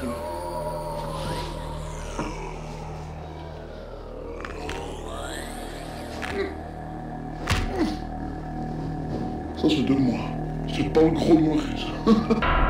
Ça c'est de moi. C'est pas le gros Maurice.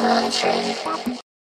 country.